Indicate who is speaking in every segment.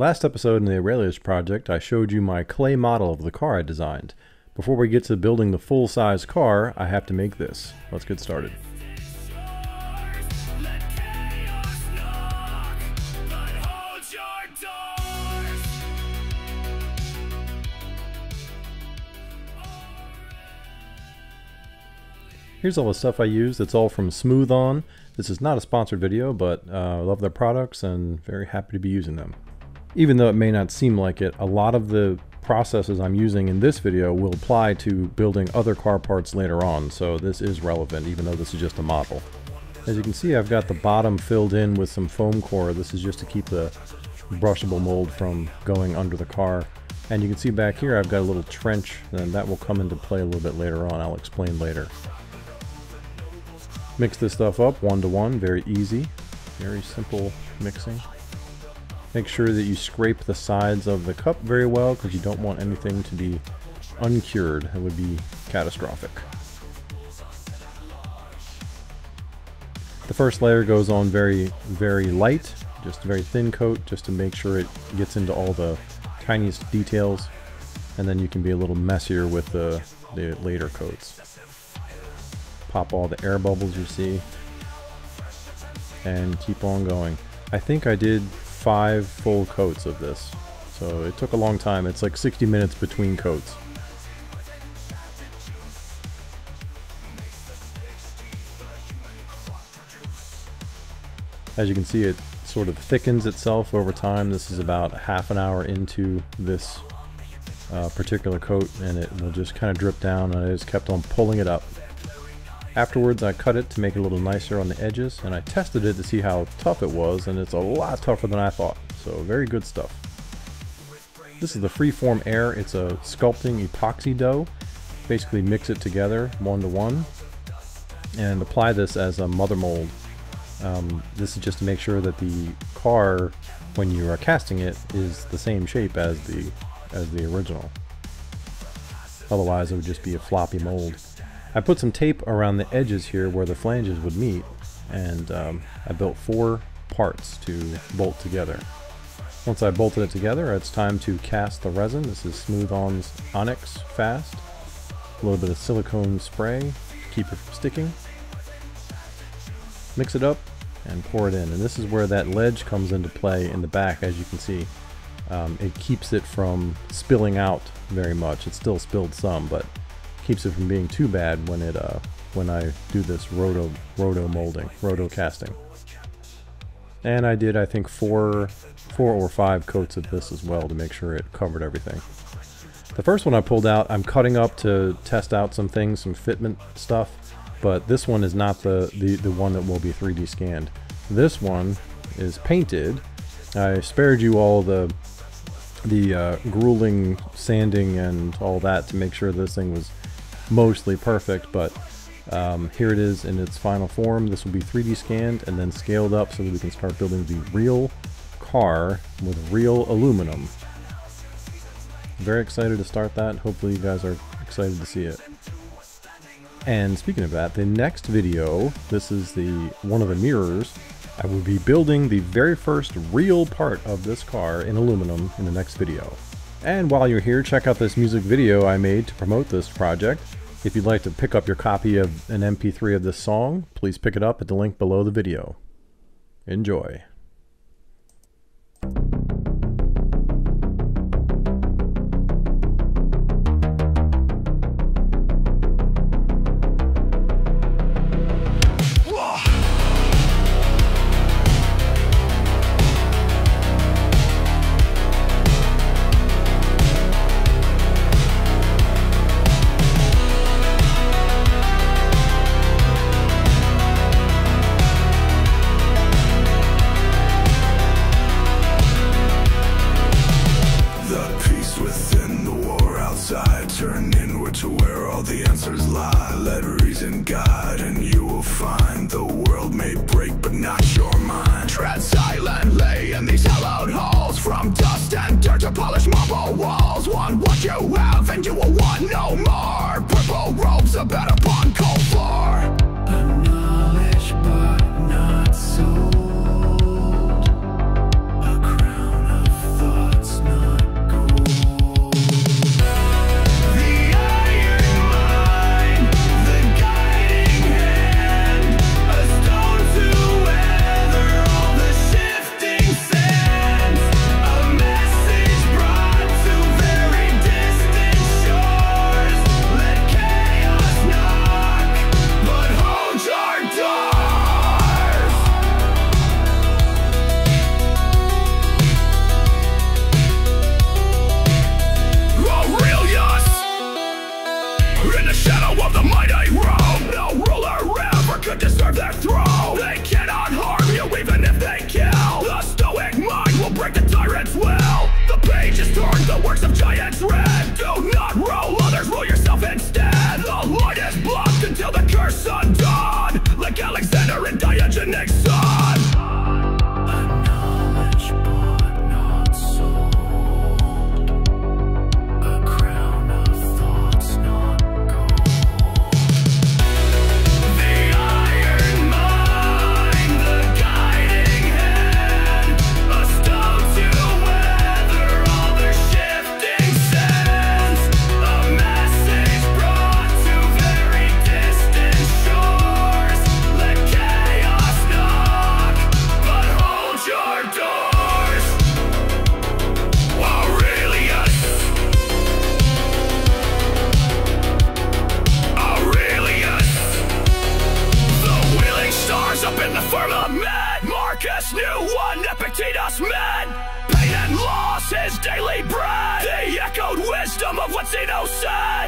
Speaker 1: Last episode in the Aurelius project, I showed you my clay model of the car I designed. Before we get to building the full-size car, I have to make this. Let's get started. Here's all the stuff I use. It's all from Smooth On. This is not a sponsored video, but uh, I love their products and very happy to be using them. Even though it may not seem like it, a lot of the processes I'm using in this video will apply to building other car parts later on, so this is relevant even though this is just a model. As you can see I've got the bottom filled in with some foam core, this is just to keep the brushable mold from going under the car. And you can see back here I've got a little trench and that will come into play a little bit later on, I'll explain later. Mix this stuff up one to one, very easy, very simple mixing. Make sure that you scrape the sides of the cup very well because you don't want anything to be uncured. It would be catastrophic. The first layer goes on very, very light, just a very thin coat just to make sure it gets into all the tiniest details. And then you can be a little messier with the, the later coats. Pop all the air bubbles you see and keep on going. I think I did five full coats of this. So it took a long time. It's like 60 minutes between coats. As you can see, it sort of thickens itself over time. This is about half an hour into this uh, particular coat, and it will just kind of drip down, and I just kept on pulling it up. Afterwards I cut it to make it a little nicer on the edges and I tested it to see how tough it was and it's a lot tougher than I thought. So very good stuff. This is the Freeform Air. It's a sculpting epoxy dough. Basically mix it together one to one and apply this as a mother mold. Um, this is just to make sure that the car, when you are casting it, is the same shape as the as the original. Otherwise it would just be a floppy mold. I put some tape around the edges here where the flanges would meet and um, I built four parts to bolt together. Once I bolted it together it's time to cast the resin. This is Smooth On's Onyx Fast. A little bit of silicone spray to keep it from sticking. Mix it up and pour it in and this is where that ledge comes into play in the back as you can see. Um, it keeps it from spilling out very much. It still spilled some but keeps it from being too bad when it uh, when I do this roto roto molding, roto casting. And I did I think four four or five coats of this as well to make sure it covered everything. The first one I pulled out, I'm cutting up to test out some things, some fitment stuff, but this one is not the, the, the one that will be 3D scanned. This one is painted. I spared you all the the uh, grueling sanding and all that to make sure this thing was mostly perfect, but um, here it is in its final form. This will be 3D scanned and then scaled up so that we can start building the real car with real aluminum. Very excited to start that. Hopefully you guys are excited to see it. And speaking of that, the next video, this is the one of the mirrors. I will be building the very first real part of this car in aluminum in the next video. And while you're here, check out this music video I made to promote this project. If you'd like to pick up your copy of an MP3 of this song, please pick it up at the link below the video. Enjoy.
Speaker 2: in God and you will find the world may
Speaker 3: break but not
Speaker 2: your mind. Tread silently in these hallowed halls. From dust and dirt to polished marble walls. Want what you have and you will want no more. Purple robes about a That's throne! New one, Epictetus man! Pain and loss, his daily bread! The echoed wisdom of what Zeno said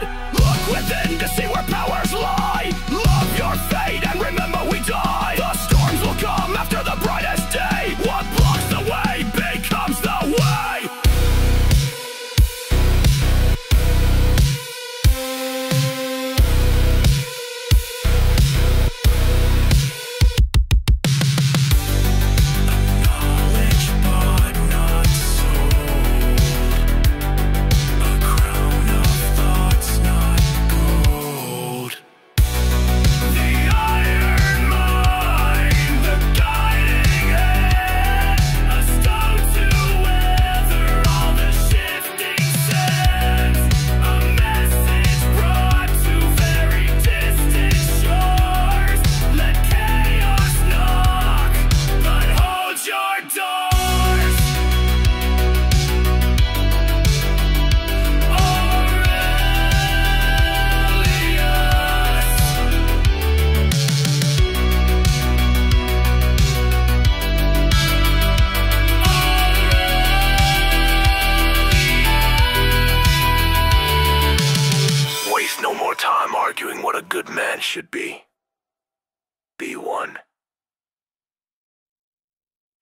Speaker 3: should be.